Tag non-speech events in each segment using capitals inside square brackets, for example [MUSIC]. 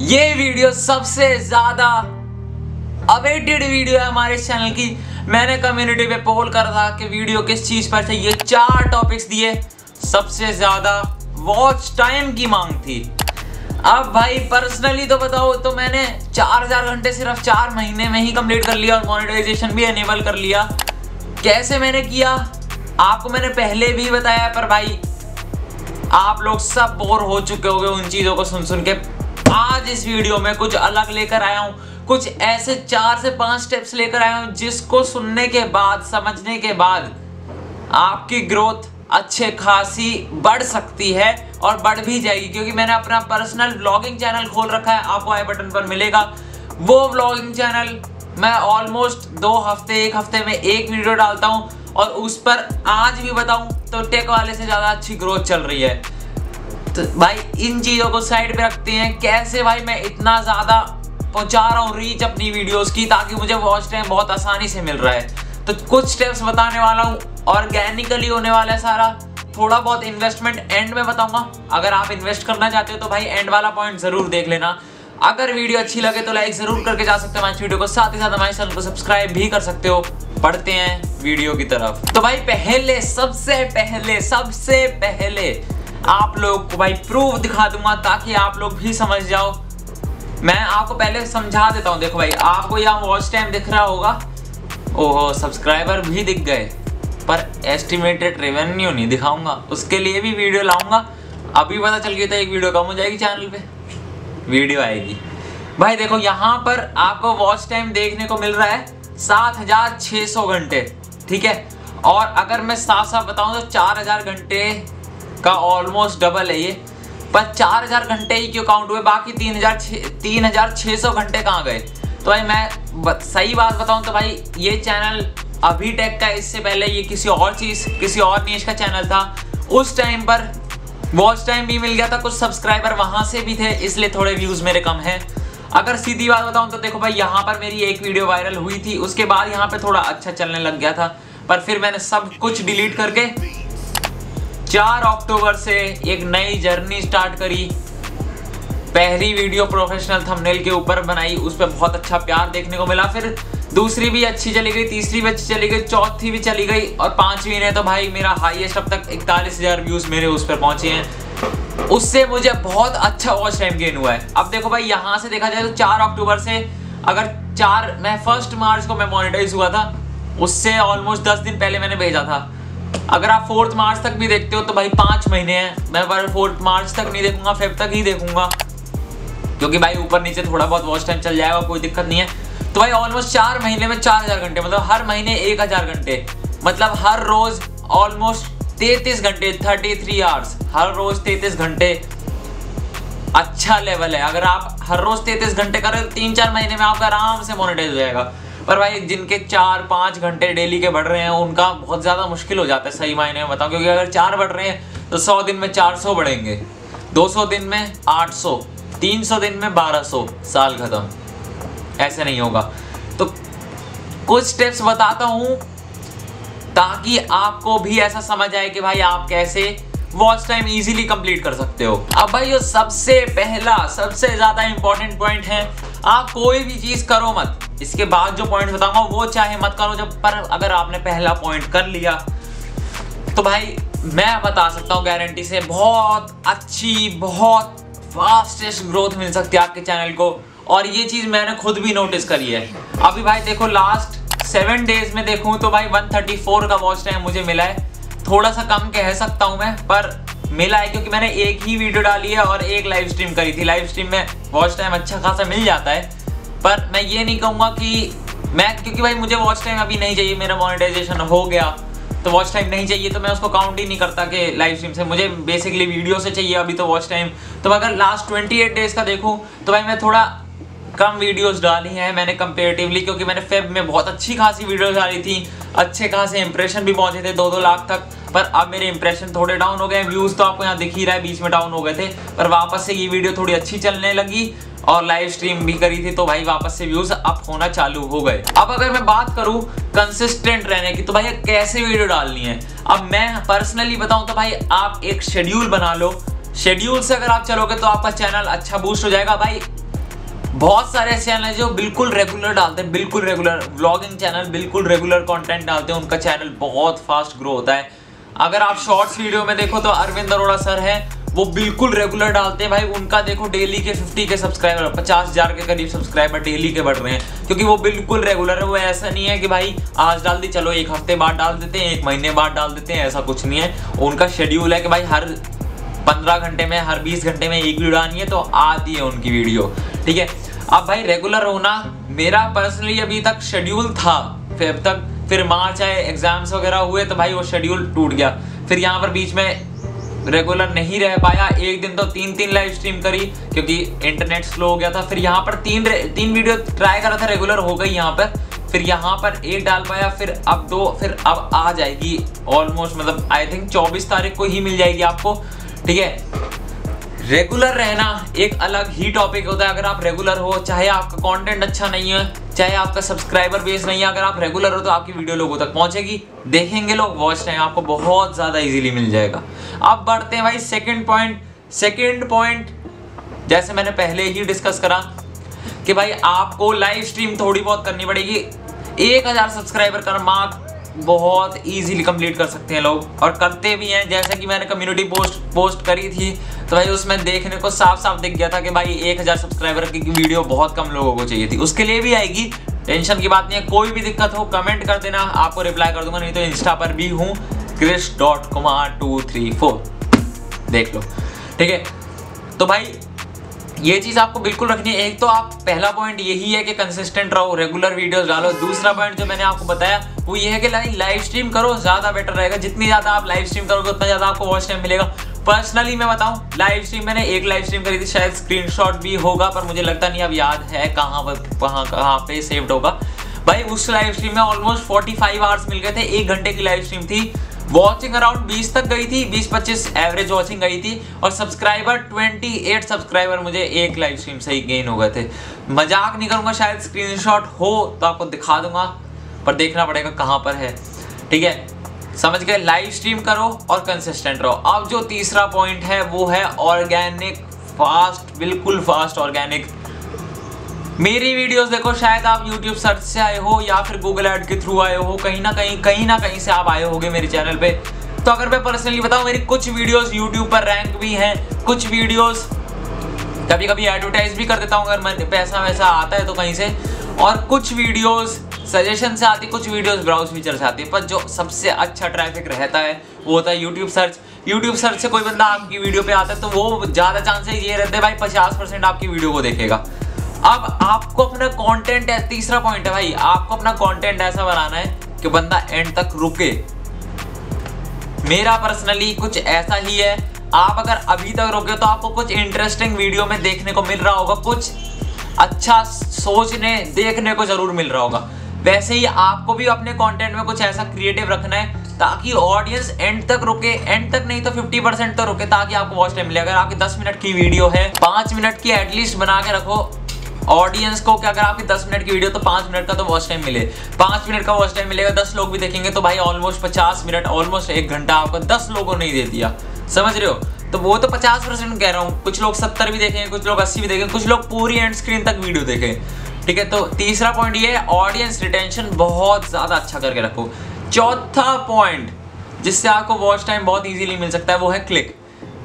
ये वीडियो सबसे ज़्यादा अवेटेड वीडियो है हमारे चैनल की। मैंने कम्युनिटी पे पोल करा था कि वीडियो किस चीज़ पर चाहिए। चार टॉपिक्स दिए। सबसे ज़्यादा वॉच टाइम की मांग थी। अब भाई पर्सनली तो बताओ तो मैंने चार हज़ार घंटे सिर्फ़ चार महीने में ही कंप्लीट कर लिया और मोनिटाइजेशन भी एनेबल कर लिया। कैसे मैंने किया? आपको मैंने पहले भी बताया, पर भाई, आप लोग सब बोर हो चुके होंगे उन चीज़ों को सुन सुन के। आज इस वीडियो में कुछ अलग लेकर आया हूँ। कुछ ऐसे चार से पाँच स्टेप्स लेकर आया हूँ जिसको सुनने के बाद, समझने के बाद आपकी ग्रोथ अच्छे, खासी बढ़ सकती है और बढ़ भी जाएगी। क्योंकि मैंने अपना पर्सनल ब्लॉगिंग चैनल खोल रखा है, आपको आई बटन पर मिलेगा। वो ब्लॉगिंग चैनल मैं ऑलमोस्ट दो हफ़्ते, एक हफ़्ते में एक वीडियो डालता हूँ और उस पर आज भी बताऊँ तो टेक वाले से ज़्यादा अच्छी ग्रोथ चल रही है। तो भाई, इन चीज़ों को साइड पे रखते हैं। कैसे भाई मैं इतना ज़्यादा पहुँचा रहा हूँ रीच अपनी वीडियोस की ताकि मुझे वॉच टाइम बहुत आसानी से मिल रहा है। तो कुछ स्टेप्स बताने वाला हूँ। ऑर्गेनिकली होने वाला है सारा। थोड़ा बहुत इन्वेस्टमेंट एंड में बताऊँगा। अगर आप इन्वेस्ट करना चाहते हो तो भाई एंड वाला पॉइंट ज़रूर देख लेना। अगर वीडियो अच्छी लगे तो लाइक ज़रूर करके जा सकते हो। वीडियो को साथ ही साथ हमारे चैनल को सब्सक्राइब भी कर सकते हो। पढ़ते हैं वीडियो की तरफ़। तो भाई पहले, सबसे पहले सबसे पहले आप लोग को भाई प्रूफ दिखा दूँगा ताकि आप लोग भी समझ जाओ। मैं आपको पहले समझा देता हूँ, देखो भाई, आपको यहाँ वॉच टाइम दिख रहा होगा। ओहो सब्सक्राइबर भी दिख गए, पर एस्टिमेटेड रेवेन्यू नहीं दिखाऊँगा। उसके लिए भी वीडियो लाऊँगा। अभी पता चल गया था, एक वीडियो कम हो जाएगी चैनल पे। वीडियो आएगी। भाई देखो, यहाँ पर आपको वॉच टाइम देखने को मिल रहा है सात हज़ार सौ घंटे, ठीक है? और अगर मैं साफ़ साफ़ बताऊँ तो चार हज़ार घंटे का ऑलमोस्ट डबल है ये। पर चार हज़ार घंटे ही क्यों काउंट हुए? बाकी तीन हज़ार तीन हज़ार छः सौ घंटे कहाँ गए? तो भाई मैं सही बात बताऊँ तो भाई ये चैनल अभी टेक का इससे पहले ये किसी और चीज़, किसी और नीच का चैनल था। उस टाइम पर वॉच टाइम भी मिल गया था, कुछ सब्सक्राइबर वहाँ से भी थे, इसलिए थोड़े व्यूज़ मेरे कम है। अगर सीधी बात बताऊँ तो देखो भाई, यहाँ पर मेरी एक वीडियो वायरल हुई थी, उसके बाद यहाँ पर थोड़ा अच्छा चलने लग गया था, पर फिर मैंने सब कुछ डिलीट करके चार अक्टूबर से एक नई जर्नी स्टार्ट करी। पहली वीडियो प्रोफेशनल थंबनेल के ऊपर बनाई, उस पर बहुत अच्छा प्यार देखने को मिला। फिर दूसरी भी अच्छी चली गई, तीसरी भी अच्छी चली गई, चौथी भी चली गई, और पांचवी ने तो भाई मेरा हाईएस्ट अब तक इकतालीस हज़ार व्यूज़ मेरे उस पर पहुँचे हैं। उससे मुझे बहुत अच्छा वॉच टाइम गेन हुआ है। अब देखो भाई, यहाँ से देखा जाए तो चार अक्टूबर से अगर चार, मैं फ़र्स्ट मार्च को मैं मोनिटाइज हुआ था, उससे ऑलमोस्ट दस दिन पहले मैंने भेजा था। अगर आप फोर्थ मार्च तक भी देखते हो तो भाई पाँच महीने हैं। मैं पर फोर्थ मार्च तक नहीं देखूँगा फेब तक ही देखूँगा। क्योंकि भाई ऊपर नीचे थोड़ा बहुत वॉच टाइम चल जाएगा, कोई दिक्कत नहीं है। तो भाई ऑलमोस्ट चार महीने में चार हज़ार घंटे मतलब हर महीने एक हज़ार घंटे। मतलब हर रोज ऑलमोस्ट तैतीस घंटे थर्टी थ्री आवर्स हर रोज तैतीस घंटे। अच्छा लेवल है। अगर आप हर रोज तैतीस घंटे करें तो तीन चार महीने में आपका आराम से मोनिटाइज हो जाएगा। पर भाई, जिनके चार पाँच घंटे डेली के बढ़ रहे हैं, उनका बहुत ज़्यादा मुश्किल हो जाता है, सही मायने में बताओ क्योंकि अगर चार बढ़ रहे हैं तो सौ दिन में चार सौ बढ़ेंगे। दो सौ दिन में आठ सौ, तीन सौ दिन में बारह सौ, साल खत्म। ऐसे नहीं होगा। तो कुछ स्टेप्स बताता हूँ, ताकि आपको भी ऐसा समझ आए कि भाई, आप कैसे वॉच टाइम इजीली कंप्लीट कर सकते हो। अब भाई ये सबसे पहला, सबसे ज़्यादा इंपॉर्टेंट पॉइंट है, आप कोई भी चीज़ करो मत। इसके बाद जो पॉइंट बताऊँगा, वो चाहे मत करो जब, पर अगर आपने पहला पॉइंट कर लिया तो भाई, मैं बता सकता हूँ गारंटी से बहुत अच्छी, बहुत फास्टेस्ट ग्रोथ मिल सकती है आपके चैनल को। और ये चीज़ मैंने खुद भी नोटिस करी है। अभी भाई, देखो लास्ट सेवन डेज़ में देखूँ तो भाई 134 का वॉच टाइम मुझे मिला है। थोड़ा सा कम कह सकता हूँ मैं, पर मिला है क्योंकि मैंने एक ही वीडियो डाली है और एक लाइव स्ट्रीम करी थी। लाइव स्ट्रीम में वॉच टाइम अच्छा खासा मिल जाता है। पर मैं ये नहीं कहूँगा कि मैं क्योंकि भाई मुझे वॉच टाइम अभी नहीं चाहिए, मेरा मोनिटाइजेशन हो गया। तो वॉच टाइम नहीं चाहिए तो मैं उसको काउंट ही नहीं करता कि लाइव स्ट्रीम से। मुझे बेसिकली वीडियो से चाहिए अभी तो वॉच टाइम तो अगर लास्ट 28 डेज़ का देखूँ तो भाई मैं थोड़ा कम वीडियोस डाली हैं मैंने कंपेरेटिवली क्योंकि मैंने फेब में बहुत अच्छी खासी वीडियोस डाली थी। अच्छे खासे इंप्रेशन भी पहुँचे थे दो दो लाख तक। पर अब मेरे इंप्रेशन थोड़े डाउन हो गए व्यूज़ तो आपको यहाँ दिख ही रहा है, बीच में डाउन हो गए थे। पर वापस से ये वीडियो थोड़ी अच्छी चलने लगी। और लाइव स्ट्रीम भी करी थी तो भाई वापस से व्यूज़ अप होना चालू हो गए। अब अगर मैं बात करूँ कंसिस्टेंट रहने की तो भाई कैसे वीडियो डालनी है? अब मैं पर्सनली बताऊँ तो भाई आप एक शेड्यूल बना लो। शेड्यूल से अगर आप चलोगे तो आपका चैनल अच्छा बूस्ट हो जाएगा। भाई, बहुत सारे ऐसे चैनल जो बिल्कुल रेगुलर डालते हैं, बिल्कुल रेगुलर व्लॉगिंग चैनल बिल्कुल रेगुलर कंटेंट डालते हैं। उनका चैनल बहुत फास्ट ग्रो होता है। अगर आप शॉर्ट्स वीडियो में देखो तो अरविंद अरोड़ा सर है। वो बिल्कुल रेगुलर डालते हैं भाई। उनका देखो डेली के 50 के सब्सक्राइबर पचास हज़ार के करीब सब्सक्राइबर डेली के बढ़ रहे हैं। क्योंकि वो बिल्कुल रेगुलर है, वो ऐसा नहीं है कि भाई आज डाल दी, चलो एक हफ़्ते बाद डाल देते हैं, एक महीने बाद डाल देते हैं, ऐसा कुछ नहीं है। उनका शेड्यूल है कि भाई हर पंद्रह घंटे में, हर बीस घंटे में एक वीडियो आनी है तो आती है उनकी वीडियो ठीक है? अब भाई रेगुलर होना मेरा पर्सनली अभी तक शेड्यूल था। फिर तक, फिर मार्च आए एग्ज़ाम्स वगैरह हुए तो भाई वो शेड्यूल टूट गया। फिर यहाँ पर बीच में रेगुलर नहीं रह पाया। एक दिन तो तीन तीन लाइव स्ट्रीम करी, क्योंकि इंटरनेट स्लो हो गया था। फिर यहाँ पर तीन तीन वीडियो ट्राई करा था रेगुलर हो गई यहाँ पर। फिर यहाँ पर एक डाल पाया, फिर अब दो, फिर अब आ जाएगी। ऑलमोस्ट मतलब आई थिंक 24 तारीख को ही मिल जाएगी आपको। ठीक है? रेगुलर रहना एक अलग ही टॉपिक होता है। अगर आप रेगुलर हो, चाहे आपका कंटेंट अच्छा नहीं है, चाहे आपका सब्सक्राइबर बेस नहीं है, अगर आप रेगुलर हो तो आपकी वीडियो लोगों तक पहुंचेगी। देखेंगे लोग वॉच टाइम आपको बहुत ज़्यादा इजीली मिल जाएगा। अब बढ़ते हैं भाई सेकंड पॉइंट सेकंड पॉइंट जैसे मैंने पहले ही डिस्कस करा कि भाई आपको लाइव स्ट्रीम थोड़ी बहुत करनी पड़ेगी। एक हज़ार सब्सक्राइबर का मार्क बहुत इजीली कंप्लीट कर सकते हैं लोग। और करते भी हैं, जैसे कि मैंने कम्युनिटी पोस्ट पोस्ट करी थी तो भाई उसमें देखने को साफ़ साफ़ दिख गया था कि भाई एक हज़ार सब्सक्राइबर की वीडियो बहुत कम लोगों को चाहिए थी। उसके लिए भी आएगी, टेंशन की बात नहीं है, कोई भी दिक्कत हो कमेंट कर देना, आपको रिप्लाई कर दूँगा, नहीं तो इंस्टा पर भी हूँ Krish dot Kumar two three four देख लो, ठीक है? तो भाई, ये चीज़ आपको बिल्कुल रखनी है। एक तो आप, पहला पॉइंट यही है कि कंसिस्टेंट रहो रेगुलर वीडियोस डालो। दूसरा पॉइंट जो मैंने आपको बताया वो ये है कि लाइव स्ट्रीम करो, ज़्यादा बेटर रहेगा। जितनी ज़्यादा आप लाइव स्ट्रीम करोगे, उतना ज़्यादा आपको वॉच टाइम मिलेगा। पर्सनली मैं बताऊँ लाइव स्ट्रीम मैंने एक लाइव स्ट्रीम करी थी, शायद स्क्रीनशॉट भी होगा, पर मुझे लगता नहीं अब याद है कहाँ पर, कहाँ कहाँ पे सेव्ड होगा। भाई, उस लाइव स्ट्रीम में ऑलमोस्ट 45 आवर्स मिल गए थे, एक घंटे की लाइव स्ट्रीम थी। वॉचिंग अराउंड 20 तक गई थी 20-25 एवरेज वॉचिंग गई थी, और सब्सक्राइबर 28 सब्सक्राइबर मुझे एक लाइव स्ट्रीम से ही गेन हो गए थे। मज़ाक नहीं करूँगा, शायद स्क्रीनशॉट हो तो आपको दिखा दूँगा। पर देखना पड़ेगा कहाँ पर है। ठीक है? समझ गए? लाइव स्ट्रीम करो और कंसिस्टेंट रहो। अब जो तीसरा पॉइंट है, वो है ऑर्गेनिक फास्ट बिल्कुल फास्ट ऑर्गेनिक मेरी वीडियोस देखो, शायद आप YouTube सर्च से आए हो या फिर गूगल एड के थ्रू आए हो, कहीं ना कहीं कहीं ना कहीं से आप आए होगे मेरे चैनल पे। तो अगर मैं पर्सनली बताऊँ, मेरी कुछ वीडियोस YouTube पर रैंक भी हैं, कुछ वीडियोस कभी कभी एडवर्टाइज भी कर देता हूँ, अगर पैसा वैसा आता है तो कहीं से। और कुछ वीडियोस सजेशन से आती, कुछ वीडियोस ब्राउज फीचर से आती है पर जो सबसे अच्छा ट्रैफ़िक रहता है, वो होता है यूट्यूब सर्च यूट्यूब सर्च से कोई बंदा आपकी वीडियो पे आता है तो वो ज़्यादा चांसेस ये रहते हैं, भाई, पचास परसेंट आपकी वीडियो को देखेगा। अब आपको अपना कंटेंट है, तीसरा पॉइंट है भाई, आपको अपना कंटेंट ऐसा बनाना है कि बंदा एंड तक रुके। मेरा पर्सनली कुछ ऐसा ही है, आप अगर अभी तक रुके तो आपको कुछ इंटरेस्टिंग वीडियो में देखने को मिल रहा होगा, कुछ अच्छा सोचने, देखने को ज़रूर मिल रहा होगा। वैसे ही आपको भी अपने कंटेंट में कुछ ऐसा क्रिएटिव रखना है ताकि ऑडियंस एंड तक रुके एंड तक नहीं तो 50 परसेंट तो रुके ताकि आपको वॉच टाइम मिले। अगर आपकी 10 मिनट की वीडियो है, पाँच मिनट की एटलीस्ट बना के रखो ऑडियंस को क्या अगर आपकी 10 मिनट की वीडियो तो 5 मिनट का तो वॉच टाइम मिले। 5 मिनट का वॉच टाइम मिलेगा 10 लोग भी देखेंगे तो भाई ऑलमोस्ट 50 मिनट ऑलमोस्ट एक घंटा आपको 10 लोगों ने दे दिया। समझ रहे हो? तो वो तो 50 परसेंट कह रहा हूँ। कुछ लोग 70 भी देखेंगे, कुछ लोग 80 भी देखेंगे, कुछ लोग पूरी एंड स्क्रीन तक वीडियो देखें। ठीक है तो तीसरा पॉइंट ये है ऑडियंस रिटेंशन बहुत ज़्यादा अच्छा करके रखो। चौथा पॉइंट जिससे आपको वॉच टाइम बहुत ईजिली मिल सकता है, वो है क्लिक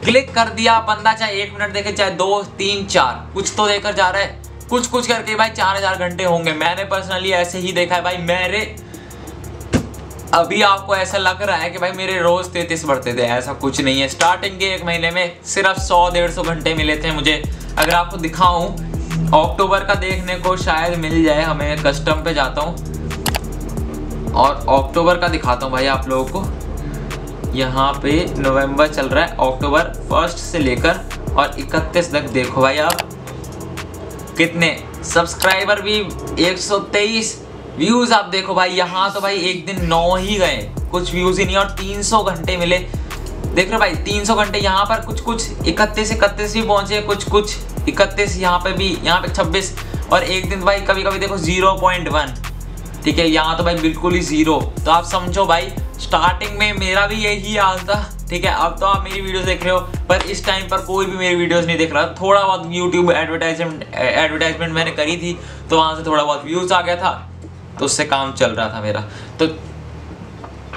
क्लिक कर दिया, बंदा चाहे एक मिनट देखे, चाहे दो, तीन, चार, कुछ तो देकर जा रहा है। कुछ कुछ करके भाई चार हज़ार घंटे होंगे। मैंने पर्सनली ऐसे ही देखा है भाई, मेरे, अभी आपको ऐसा लग रहा है कि भाई मेरे रोज तैतीस बढ़ते थे, ऐसा कुछ नहीं है। स्टार्टिंग के एक महीने में सिर्फ़ सौ, डेढ़ सौ घंटे मिले थे मुझे। अगर आपको दिखाऊँ अक्टूबर का देखने को शायद मिल जाए, हमें कस्टम पे जाता हूँ। और अक्टूबर का दिखाता हूँ भाई आप लोगों को। यहाँ पे नवंबर चल रहा है अक्टूबर फ़र्स्ट से लेकर और इकतीस तक देखो भाई आप। कितने सब्सक्राइबर भी 123 व्यूज़ आप देखो भाई। यहाँ तो भाई एक दिन नौ ही गए, कुछ व्यूज़ ही नहीं और 300 घंटे मिले। देख रहे भाई 300 घंटे यहाँ पर कुछ कुछ इकतीस इकतीस भी पहुँचे, कुछ कुछ इकतीस यहाँ पे भी, यहाँ पे 26 और एक दिन भाई कभी कभी देखो 0.1 ठीक है, यहाँ तो भाई बिल्कुल ही ज़ीरो। तो आप समझो भाई, स्टार्टिंग में मेरा भी यही हाल था। ठीक है, अब तो आप मेरी वीडियोस देख रहे हो, पर इस टाइम पर कोई भी मेरी वीडियोस नहीं देख रहा। थोड़ा बहुत यूट्यूब एडवर्टाइजमेंट एडवर्टाइजमेंट मैंने करी थी तो वहाँ से थोड़ा बहुत व्यूज़ आ गया था। तो उससे काम चल रहा था मेरा। तो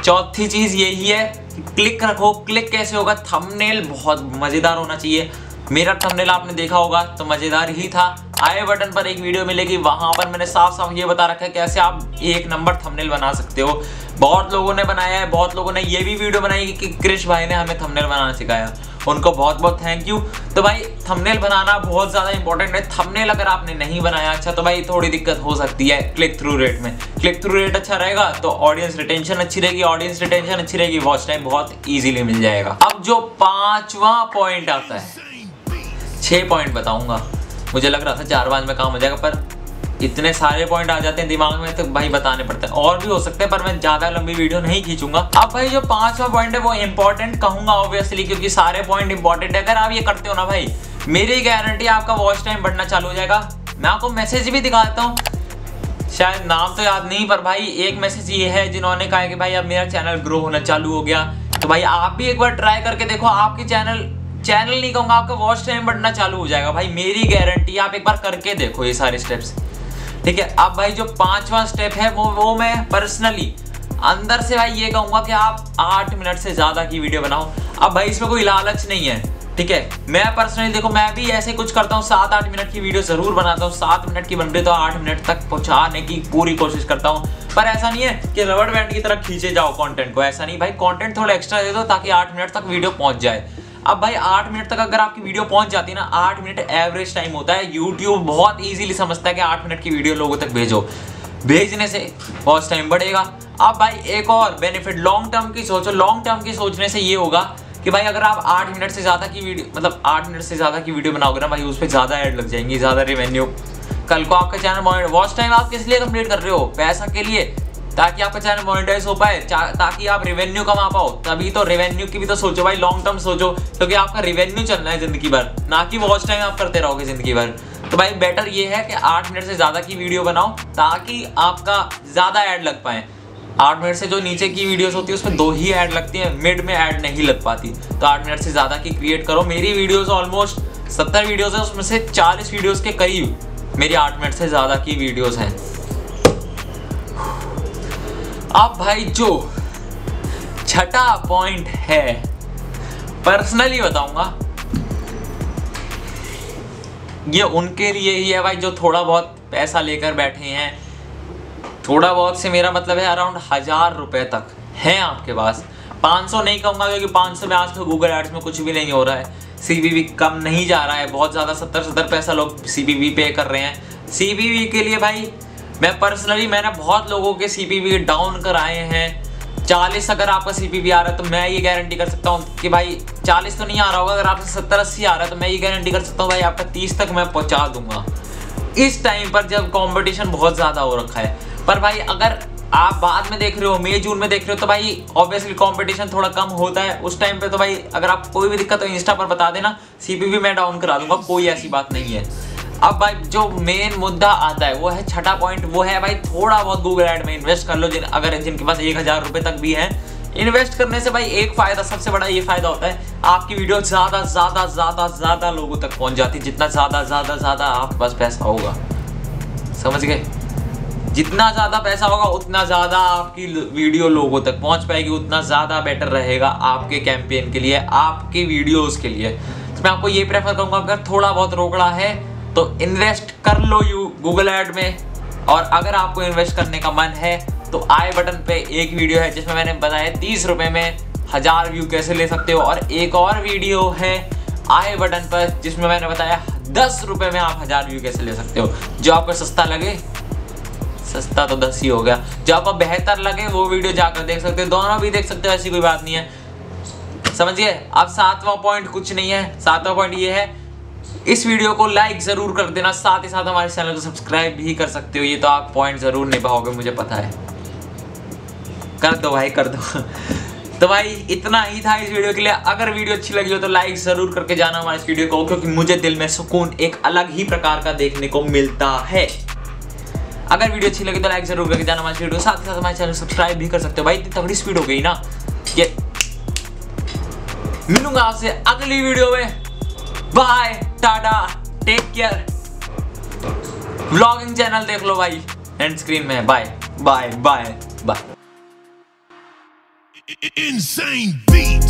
चौथी चीज़ यही है क्लिक रखो। क्लिक कैसे होगा? थंबनेल बहुत मज़ेदार होना चाहिए। मेरा थंबनेल आपने देखा होगा तो मज़ेदार ही था। आई बटन पर एक वीडियो मिलेगी, वहाँ पर मैंने साफ़ साफ़ ये बता रखा है कैसे आप एक नंबर थंबनेल बना सकते हो। बहुत लोगों ने बनाया है, बहुत लोगों ने ये भी वीडियो बनाई कि क्रिश भाई ने हमें थंबनेल बनाना सिखाया। उनको बहुत बहुत थैंक यू तो भाई थंबनेल बनाना बहुत ज़्यादा इंपॉर्टेंट है। थंबनेल अगर आपने नहीं बनाया अच्छा तो भाई, थोड़ी दिक्कत हो सकती है क्लिक थ्रू रेट में। क्लिक थ्रू रेट अच्छा रहेगा तो ऑडियंस रिटेंशन अच्छी रहेगी। ऑडियंस रिटेंशन अच्छी रहेगी वॉच टाइम बहुत ईजिली मिल जाएगा। अब जो पांचवा पॉइंट आता है, छह पॉइंट बताऊँगा। मुझे लग रहा था चार पाँच में काम हो जाएगा, पर इतने सारे पॉइंट आ जाते हैं दिमाग में तो भाई बताने पड़ते हैं। और भी हो सकते हैं, पर मैं ज़्यादा लंबी वीडियो नहीं खींचूँगा। अब भाई जो पांचवा पॉइंट है, वो इंपॉर्टेंट कहूँगा ऑब्वियसली क्योंकि सारे पॉइंट इंपॉर्टेंट है। अगर आप ये करते हो ना भाई, मेरी गारंटी आपका वॉच टाइम बढ़ना चालू हो जाएगा। मैं आपको मैसेज भी दिखा देता हूँ। शायद नाम तो याद नहीं, पर भाई, एक मैसेज ये है, जिन्होंने कहा कि भाई, अब मेरा चैनल ग्रो होना चालू हो गया। तो भाई, आप भी एक बार ट्राई करके देखो, आपके चैनल चैनल नहीं कहूँगा, आपका वॉच टाइम बढ़ना चालू हो जाएगा। भाई, मेरी गारंटी आप एक बार करके देखो ये सारे स्टेप्स ठीक है अब भाई जो पांचवा स्टेप है, वो वो मैं पर्सनली अंदर से भाई ये कहूँगा कि आप आठ मिनट से ज़्यादा की वीडियो बनाओ। अब भाई इसमें कोई लालच नहीं है, ठीक है? मैं पर्सनली देखो, मैं भी ऐसे कुछ करता हूँ, सात आठ मिनट की वीडियो ज़रूर बनाता हूँ। सात मिनट की बन रही तो आठ मिनट तक पहुँचाने की पूरी कोशिश करता हूँ। पर ऐसा नहीं है कि रबड़ बैंड की तरह खींचे जाओ कंटेंट को, ऐसा नहीं। भाई कंटेंट थोड़ा एक्स्ट्रा दे दो ताकि आठ मिनट तक वीडियो पहुँच जाए। अब भाई आठ मिनट तक अगर आपकी वीडियो पहुँच जाती है ना, आठ मिनट एवरेज टाइम होता है। यूट्यूब बहुत ईजिली समझता है कि आठ मिनट की वीडियो लोगों तक भेजो। भेजने से वॉच टाइम बढ़ेगा। अब भाई एक और बेनिफिट लॉन्ग टर्म की सोचो। लॉन्ग टर्म की सोचने से ये होगा कि भाई अगर आप आठ मिनट से ज़्यादा की वीडियो मतलब आठ मिनट से ज़्यादा की वीडियो बनाओगे ना भाई, उस पर ज़्यादा ऐड लग जाएँगी, ज़्यादा रिवेन्यू कल को आपका चैनल वॉच टाइम आप किस लिए कंप्लीट कर रहे हो? पैसा के लिए। ताकि आपका चैनल मोनिटाइज हो पाए ताकि आप रेवेन्यू कमा पाओ। तभी तो रेवेन्यू की भी तो सोचो भाई लॉन्ग टर्म सोचो, क्योंकि तो आपका रेवेन्यू चलना है ज़िंदगी भर। ना कि वॉच टाइम आप करते रहोगे ज़िंदगी भर। तो भाई बेटर ये है कि आठ मिनट से ज़्यादा की वीडियो बनाओ, ताकि आपका ज़्यादा ऐड लग पाए। आठ मिनट से जो नीचे की वीडियोस होती है, उसमें दो ही ऐड लगती है मिड में ऐड नहीं लग पाती। तो आठ मिनट से ज़्यादा की क्रिएट करो। मेरी वीडियोस ऑलमोस्ट सत्तर वीडियोस है, उसमें से चालीस वीडियोस के करीब मेरी आठ मिनट से ज़्यादा की वीडियोस हैं। अब भाई जो छठा पॉइंट है पर्सनली बताऊँगा। ये उनके लिए ही है भाई, जो थोड़ा बहुत पैसा लेकर बैठे हैं। थोड़ा बहुत से मेरा मतलब है अराउंड हज़ार रुपए तक है आपके पास। 500 नहीं कहूँगा क्योंकि 500 में आज तो गूगल एड्स में कुछ भी नहीं हो रहा है। सी कम नहीं जा रहा है, बहुत ज़्यादा सत्तर सत्तर पैसा लोग सी पे कर रहे हैं। सी के लिए भाई मैं पर्सनली मैंने बहुत लोगों के सीपीबी डाउन कराए हैं। चालीस अगर आपका सी पी आ रहा है तो मैं ये गारंटी कर सकता हूँ कि भाई, चालीस तो नहीं आ रहा होगा, अगर आपसे सत्तर, अस्सी आ रहा है तो मैं ये गारंटी कर सकता हूँ, भाई, आपका तीस तक मैं पहुँचा दूँगा। इस टाइम पर जब कंपटीशन बहुत ज़्यादा हो रखा है, पर भाई, अगर आप बाद में देख रहे हो, मई, जून में देख रहे हो तो भाई ऑब्वियसली कंपटीशन थोड़ा कम होता है। उस टाइम पे तो भाई, अगर आप कोई भी दिक्कत हो इंस्टा पर बता देना सीपीवी मैं डाउन करा दूँगा, कोई ऐसी बात नहीं है। अब भाई जो मेन मुद्दा आता है, वो है छठा पॉइंट वो है भाई थोड़ा बहुत गूगल एड में इन्वेस्ट कर लो, जिन, अगर जिनके पास एक हज़ार रुपए तक भी है। इन्वेस्ट करने से भाई एक फ़ायदा, सबसे बड़ा ये फ़ायदा होता है, आपकी वीडियो ज़्यादा ज़्यादा ज़्यादा ज़्यादा लोगों तक पहुँच जाती है। जितना ज़्यादा ज़्यादा ज़्यादा आपके पास पैसा होगा। समझ गए? जितना ज़्यादा पैसा होगा, उतना ज़्यादा आपकी वीडियो लोगों तक पहुँच पाएगी, उतना ज़्यादा बेटर रहेगा आपके कैंपेन के लिए, आपके वीडियोस के लिए। तो मैं आपको ये प्रेफर करूँगा, अगर थोड़ा बहुत रोकड़ा है तो इन्वेस्ट कर लो यू गूगल एड में। और अगर आपको इन्वेस्ट करने का मन है तो आई बटन पे एक वीडियो है जिसमें मैंने बताया तीस रुपए में हज़ार व्यू कैसे ले सकते हो। और एक और वीडियो है आई बटन पर जिसमें मैंने बताया दस रुपए में आप हज़ार व्यू कैसे ले सकते हो। जो आपको सस्ता लगे, सस्ता तो दस ही हो गया। जो आपको बेहतर लगे, वो वीडियो जाकर देख सकते हो। दोनों भी देख सकते हो, ऐसी कोई बात नहीं है। समझिए? अब सातवां पॉइंट कुछ नहीं है। सातवां पॉइंट ये है इस वीडियो को लाइक ज़रूर कर देना, साथ ही साथ हमारे चैनल को सब्सक्राइब भी कर सकते हो। ये तो आप पॉइंट ज़रूर निभाओगे, मुझे पता है। कर दो भाई, कर दो। [LAUGHS] तो भाई, इतना ही था इस वीडियो के लिए। अगर वीडियो अच्छी लगी हो तो लाइक ज़रूर करके जाना हमारे इस वीडियो को, क्योंकि मुझे दिल में सुकून एक अलग ही प्रकार का देखने को मिलता है। अगर वीडियो अच्छी लगी तो लाइक ज़रूर करके जाना हमारे वीडियो साथ ही साथ हमारे चैनल सब्सक्राइब भी कर सकते हो। भाई, इतनी तगड़ी स्पीड हो गई ना, ये मिलूँगा आपसे अगली वीडियो में। Bye tata take care vlogging channel देख लो भाई एंड स्क्रीन में bye bye bye bye Insane beats.